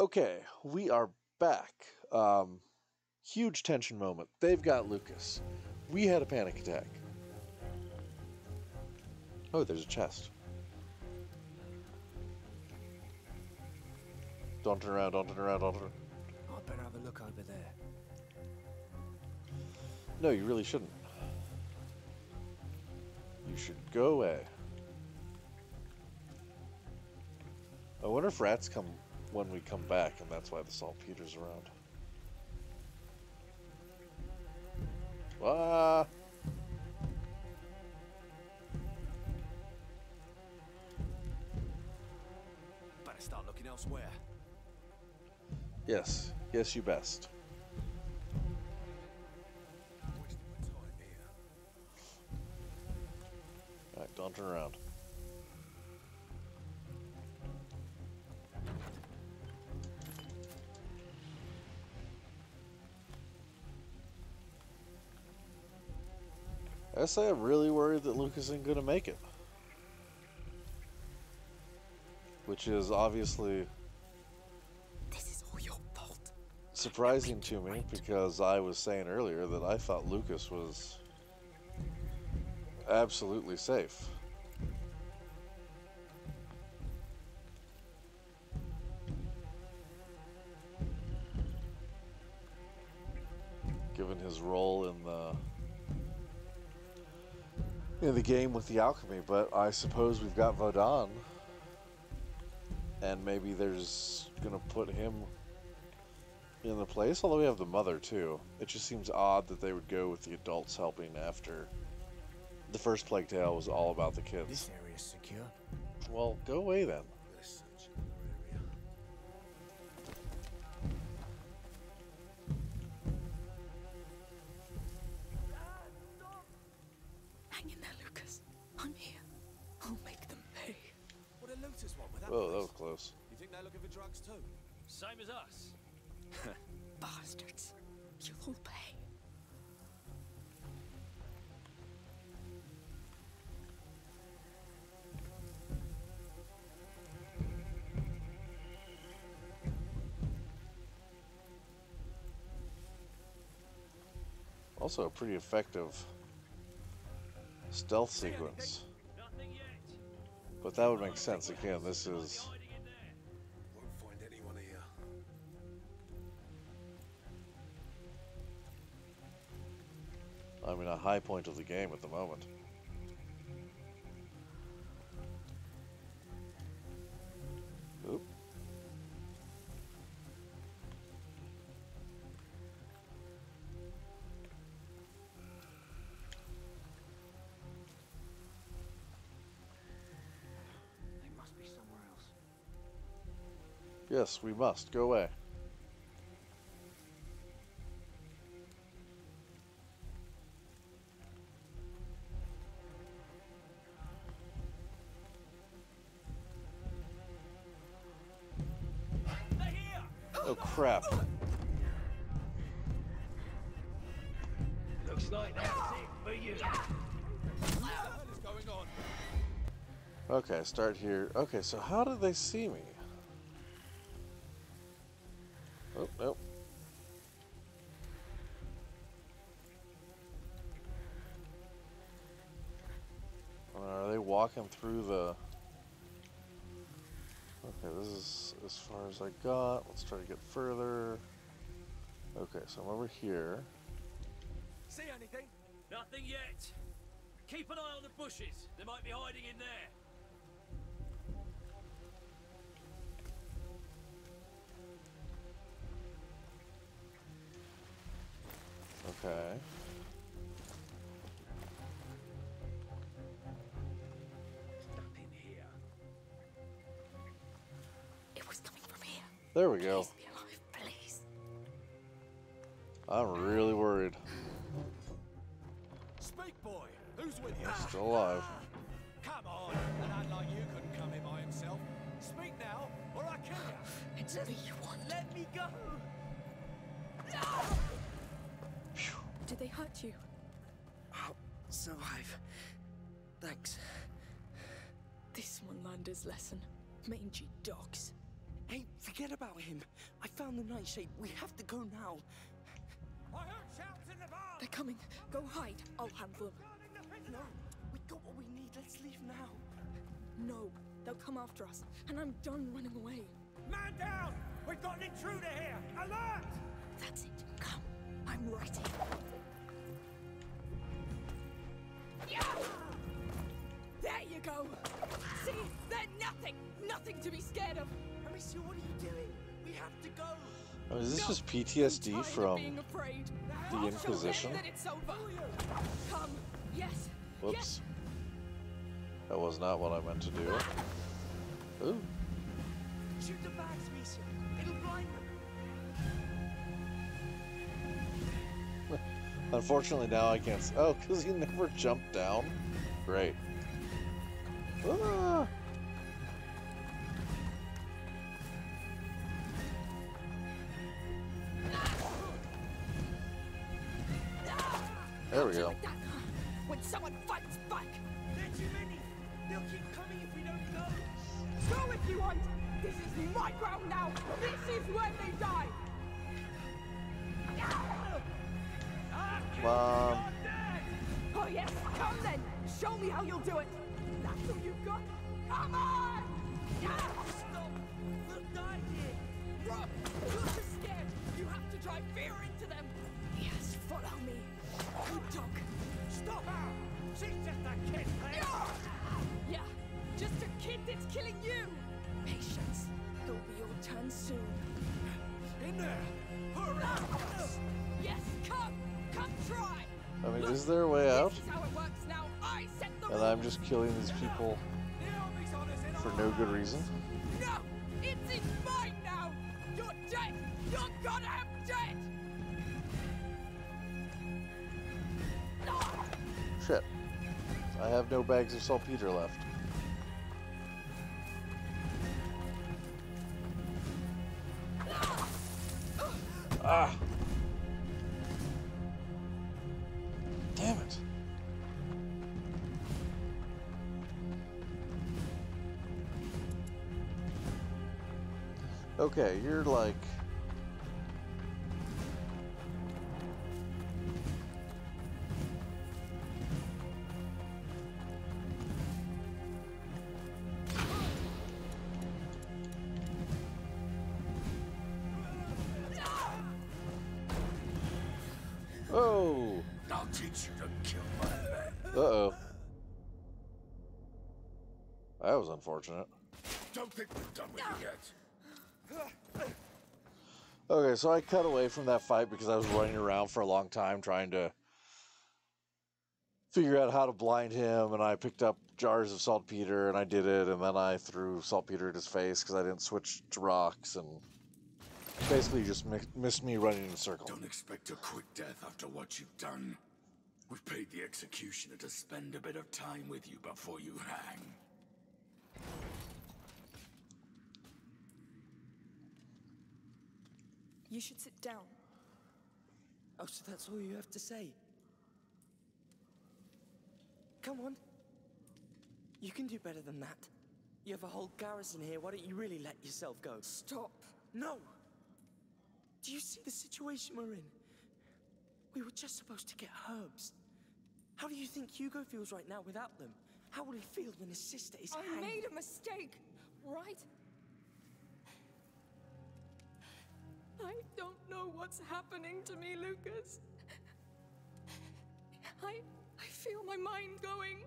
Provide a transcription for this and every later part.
Okay, we are back. Um, huge tension moment. They've got Lucas. We had a panic attack. Oh, there's a chest. Don't turn around, don't turn around, don't turn I better have a look over there. No, you really shouldn't. You should go away. I wonder if rats come when we come back, and that's why the saltpeter's around. Ah! Better start looking elsewhere. Yes, yes, you best. Wasting my time here. Alright, don't turn around. I'm really worried that Lucas isn't going to make it. Which is obviously This is all your fault. surprising to me because I was saying earlier that I thought Lucas was absolutely safe. Given his role in the in the game with the alchemy, but I suppose we've got Vaudin and maybe there's gonna put him in the place, although we have the mother too. It just seems odd that they would go with the adults helping after the first Plague Tale was all about the kids. This area's secure. Well, go away then. Whoa, that was place? close. You think they're looking for drugs too? Same as us. Bastards. You'll all pay. Also, a pretty effective stealth sequence. But that would make sense. Again, this is I mean, a high point of the game at the moment. Oop. They must be somewhere else. Yes, we must. Go away. Oh, crap. Looks like that's it for you. What is going on? Okay, start here. Okay, so how did they see me? Oh, nope. Uh, are they walking through the... far as I got. Let's try to get further. Okay, so I'm over here. See anything? Nothing yet. Keep an eye on the bushes. They might be hiding in there. Okay. There we go. Please alive. I'm really worried. Speak, boy. Who's with you? Still alive. Ah, come on. An lad like you couldn't come in by himself. Speak now, or I kill you. It's me you want. Let me go. Did they hurt you? I'll survive. Thanks. This one learned his lesson. Mangy dogs. The Forget about him. I found the nightshade. We have to go now. I heard shouts in the barn! They're coming. Go hide. I'll handle them. Guarding the prisoner! No, we got what we need. Let's leave now. No, they'll come after us, and I'm done running away. Man down! We've got an intruder here! Alert! That's it. Come. I'm right here. Yeah! There you go. See, they're nothing. Nothing to be scared of. Amicia, what are you doing? We have to go. Mean, is this No, just PTSD from the Inquisition? Come. Yes. Whoops. That was not what I meant to do. Ooh. Shoot the bags. It'll blind them. Unfortunately, now I can't. Oh, because he never jumped down? Great. Ah. There we go. like that, huh? When someone fights back. They're too many. They'll keep coming if we don't go. Go if you want. This is my ground now. This is where they die. Come on. Oh yes, come then. Show me how you'll do it. That's all you've got. Come on! Stop. We'll die here. Scared. You have to drive fear into them. Yes, follow me. She's just a kid, Claire! Yeah, yeah, just a kid that's killing you. Patience. It'll be your turn soon. In there! Hurry! Yes, come, come try. I mean, is there a way out? This is how it works now. I set the And I'm just killing these people The army's on us in for no good arms. reason? I have no bags of saltpeter left. Ah! Damn it. Okay, you're like. Unfortunate. Don't think we're done with you yet. Okay, so I cut away from that fight because I was running around for a long time trying to figure out how to blind him, and I picked up jars of saltpeter and I did it, and then I threw saltpeter at his face because I didn't switch to rocks, and basically just mi- missed me running in a circle. Don't expect a quick death after what you've done. We've paid the executioner to spend a bit of time with you before you hang. You should sit down. Oh, so that's all you have to say? Come on. You can do better than that. You have a whole garrison here. Why don't you really let yourself go? Stop. No! Do you see the situation we're in? We were just supposed to get herbs. How do you think Hugo feels right now without them? How will he feel when his sister is I hanged? made a mistake, right? I don't know what's happening to me, Lucas. I I feel my mind going.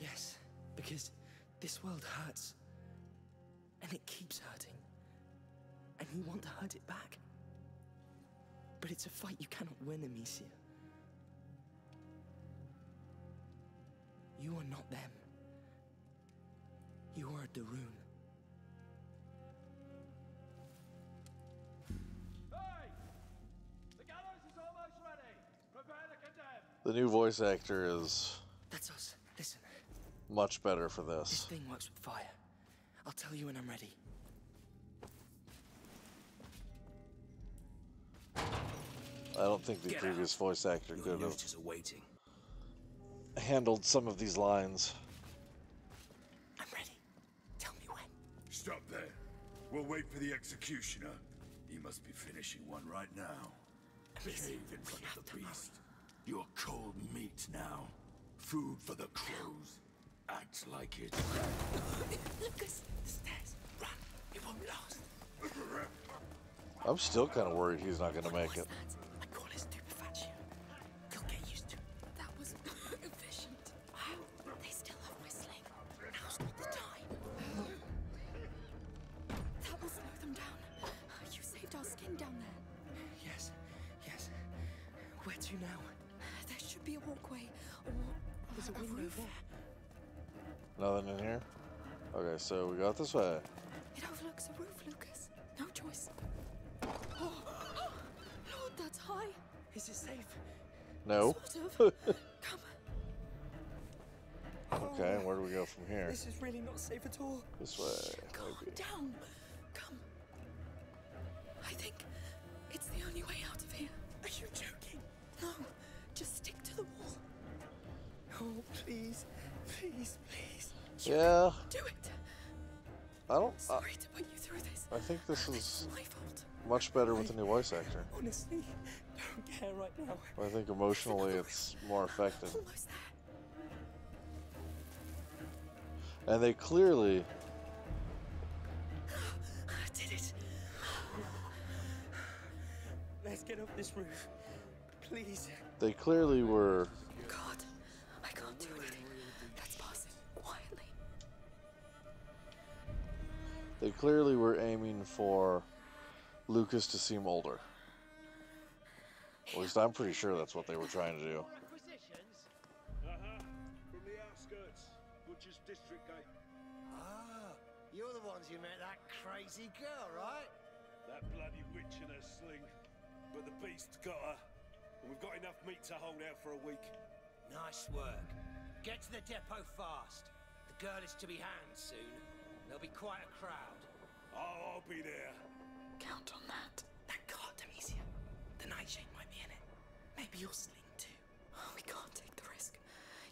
Yes, because this world hurts. And it keeps hurting. And you want to hurt it back. But it's a fight you cannot win, Amicia. You are not them. You are a de Rune. Hey! The gallows is almost ready. Prepare the condemned. The new voice actor is That's us. Listen, much better for this this. thing works with fire. I'll tell you when I'm ready. I don't think the Get previous voice actor Your could have notice are waiting. Handled some of these lines. I'm ready. Tell me when. Stop there. We'll wait for the executioner. He must be finishing one right now. Behave in front of the beast. You're cold meat now. Food for the crows. Act like it. Lucas, the stairs. Run. It won't last. I'm still kind of worried he's not going to make it. that? Roof. Nothing in here? Okay, so we got this way. It overlooks a roof, Lucas. No choice. Oh, Lord, that's high. Is it safe? No. Sort of. Come. Okay, and where do we go from here? This is really not safe at all. This way. Calm down. Please, please, please. Yeah, Do it. I don't. I, Sorry to put you through this. I think this This is is my fault. much better with the new voice actor. Honestly, don't care right now. I think emotionally it's more effective. Almost there. And they clearly, I did it. Let's get up this roof. Please. they clearly were They clearly were aiming for Lucas to seem older. At least I'm pretty sure that's what they were trying to do. Requisitions? Uh-huh. From the outskirts. Butcher's District Gate. Ah, you're the ones who met that crazy girl, right? That bloody witch in her sling. But the beast's got her. And we've got enough meat to hold out for a week. Nice work. Get to the depot fast. The girl is to be hanged soon. There'll be quite a crowd. Oh, I'll be there. Count on that. That car, Demesia. The nightshade might be in it. Maybe your sling too. Oh, we can't take the risk.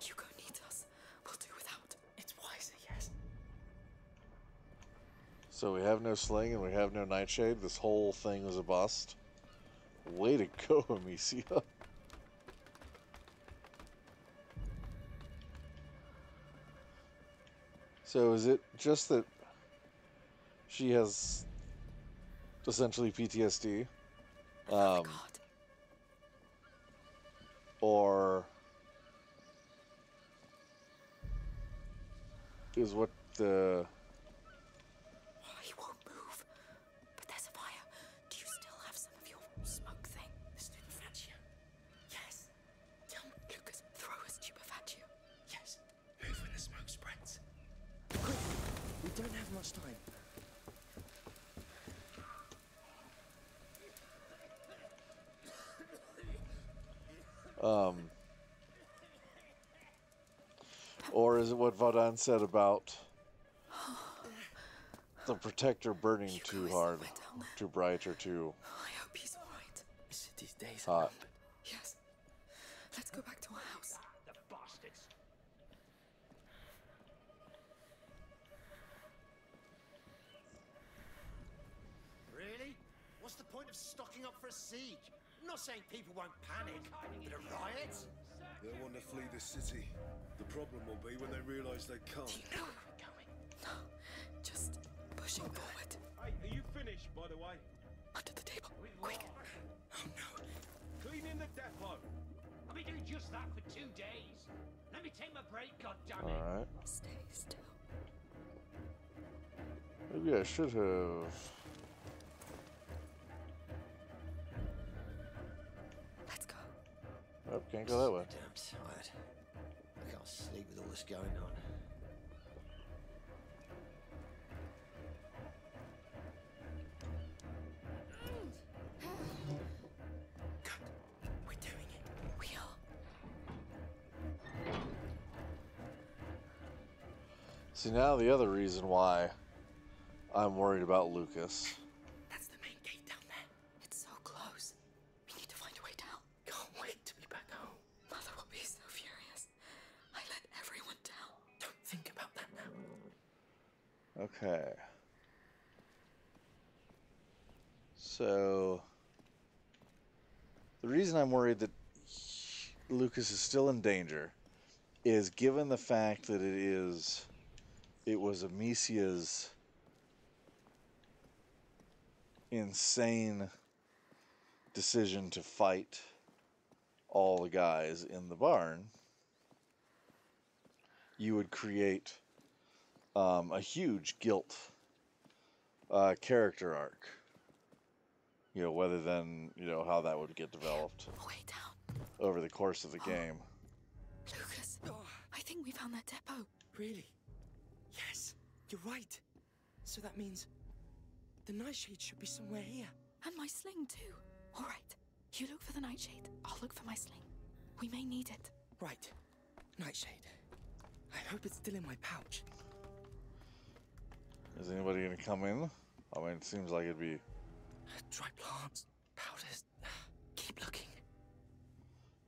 Hugo needs us. We'll do without. It's wiser, yes. So we have no sling and we have no nightshade. This whole thing is a bust. Way to go, Amicia. So is it just that she has essentially PTSD? Oh Um, God. or is what the Um, or is it what Vaudin said about the protector burning Hugo too hard, somewhere down there. too bright, or too I hope he's all right. The city's days are hot? numbered. Yes. Let's go back to our house. The bastards. Really? What's the point of stocking up for a siege? I'm not saying people won't panic, but a riot? They'll want to flee the city. The problem will be when they realise they can't. No. No. Just pushing forward. Hey, are you finished, by the way? Under the table. Quick. Oh no. Cleaning the depot. I've been doing just that for two days. Let me take my break, goddammit. All right. Stay still. Maybe I should have. Oh, can't go that way. Damn tired. I can't sleep with all this going on. Good. We're doing it. We are. See now the other reason why I'm worried about Lucas. That's the main gate down there. It's so close. We need to find a way down. Can't wait to be back home. Mother will be so furious. I let everyone down. Don't think about that now. Okay. So, the reason I'm worried that Lucas is still in danger is given the fact that it is, it was Amicia's insane decision to fight all the guys in the barn, you would create um, a huge guilt uh, character arc. You know, whether then, you know, how that would get developed Way down. over the course of the game. Lucas, I think we found that depot. Really? Yes, you're right. So that means the nightshade should be somewhere here. And my sling, too. All right. You look for the nightshade. I'll look for my sling. We may need it. Right. Nightshade. I hope it's still in my pouch. Is anybody going to come in? I mean, it seems like it'd be. Dry plants, powders. Keep looking.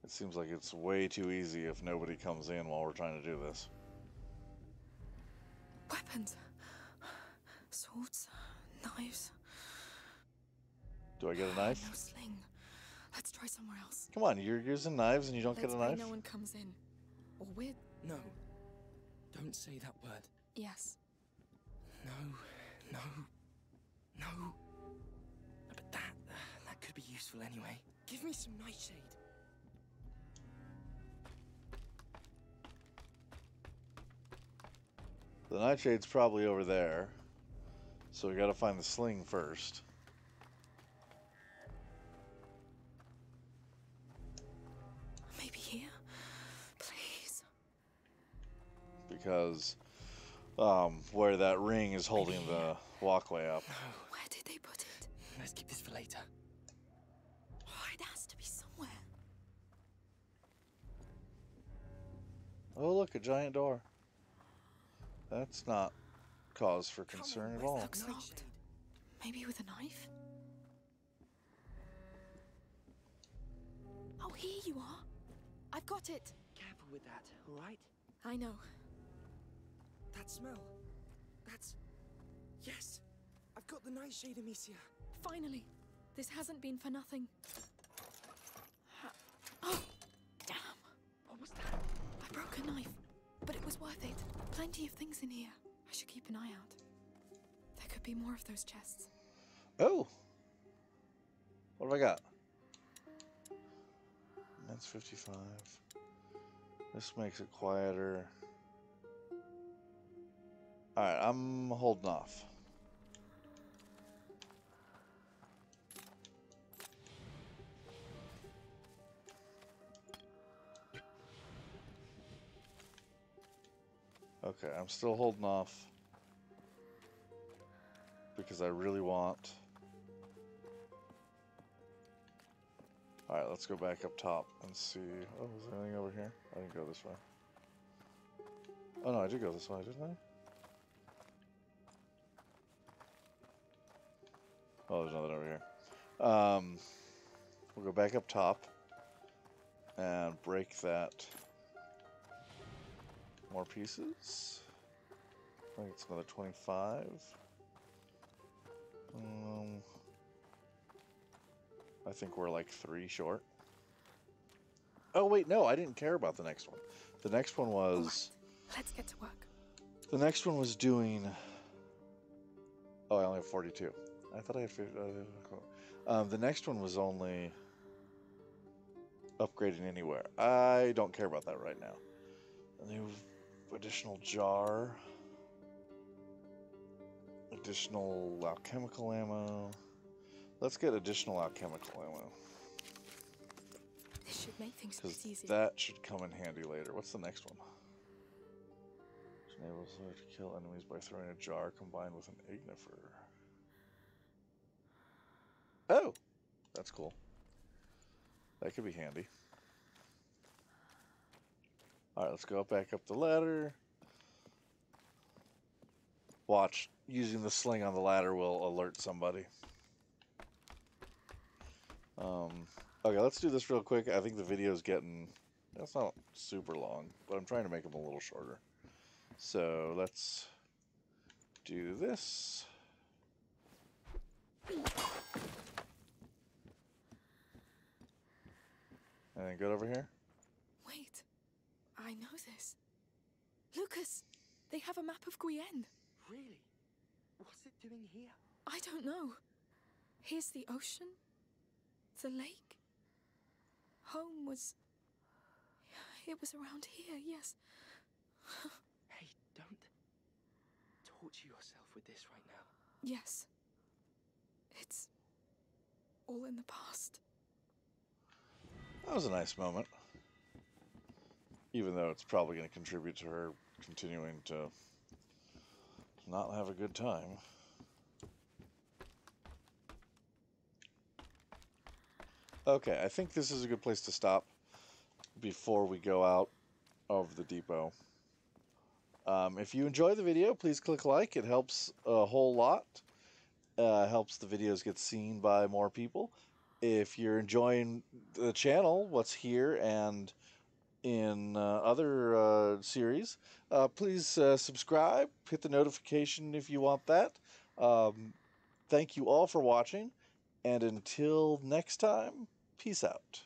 It seems like it's way too easy if nobody comes in while we're trying to do this. Weapons. Swords. Knives. Do I get a knife? No sling. Let's try somewhere else. Come on, you're using knives and you don't Let's get a pray knife? no one comes in. Or we're... No. Don't say that word. Yes. No. No. No. But that that could be useful anyway. Give me some nightshade. The nightshade's probably over there. So we gotta find the sling first. Maybe here? Please. Because um, where that ring is holding the walkway up. Where did they put it? Let's keep this for later. Oh, look, a giant door. That's not cause for concern at all. Looks locked. Maybe with a knife? Oh, here you are. I've got it. Careful with that, all right? I know. That smell. That's. Yes! I've got the nightshade, Amicia. Finally. This hasn't been for nothing. Broke a knife, but it was worth it. Plenty of things in here. I should keep an eye out. There could be more of those chests. Oh! What have I got? That's 55. This makes it quieter. Alright, I'm holding off. Okay, I'm still holding off because I really want. Alright, let's go back up top and see. Oh, is there anything over here? I didn't go this way. Oh no, I did go this way, didn't I? Oh, there's nothing over here. Um, we'll go back up top and break that. More pieces. I think it's another 25. Um, I think we're like three short. Oh wait, no, I didn't care about the next one. The next one was Let's get to work. the next one was doing. Oh, I only have forty-two. I thought I had fifty. Um, the next one was only upgrading anywhere. I don't care about that right now. A new additional jar. Additional alchemical ammo. Let's get additional alchemical ammo. This should make things easier. that should come in handy later. What's the next one? Which enables her to kill enemies by throwing a jar combined with an ignifer. Oh! That's cool. That could be handy. All right, let's go back up the ladder. Watch, using the sling on the ladder will alert somebody. Um, okay, let's do this real quick. I think the video's getting, that's not super long, but I'm trying to make them a little shorter. So let's do this. And then go over here. Wait, I know this. Lucas, they have a map of Guyenne. Really? What's it doing here? I don't know. Here's the ocean, the lake. Home was. It was around here, yes. Hey, don't torture yourself with this right now. Yes. It's all in the past. That was a nice moment. Even though it's probably going to contribute to her continuing to not have a good time. Okay, I think this is a good place to stop before we go out of the depot. Um, if you enjoy the video, please click like. It helps a whole lot. Uh, helps the videos get seen by more people. If you're enjoying the channel, what's here and in uh, other uh, series, uh, please uh, subscribe. Hit the notification if you want that. Um, thank you all for watching. And until next time, peace out.